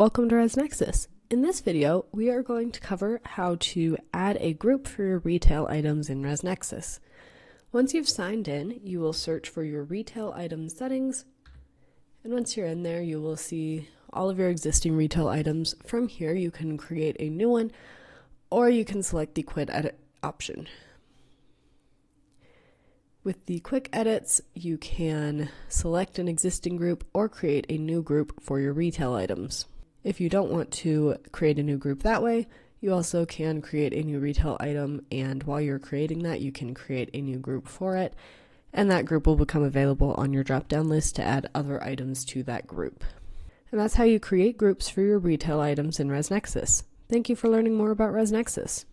Welcome to ResNexus. In this video, we are going to cover how to add a group for your retail items in ResNexus. Once you've signed in, you will search for your retail item settings, and once you're in there, you will see all of your existing retail items. From here, you can create a new one, or you can select the quick edit option. With the quick edits, you can select an existing group or create a new group for your retail items. If you don't want to create a new group that way, you also can create a new retail item, and while you're creating that, you can create a new group for it, and that group will become available on your drop down list to add other items to that group. And that's how you create groups for your retail items in ResNexus. Thank you for learning more about ResNexus.